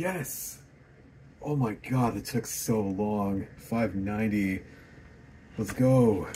Yes! Oh my god, it took so long. 590. Let's go.